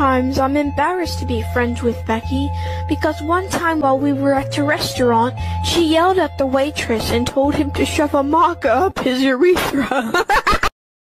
Sometimes I'm embarrassed to be friends with Becky because one time while we were at a restaurant, she yelled at the waitress and told him to shove a maca up his urethra.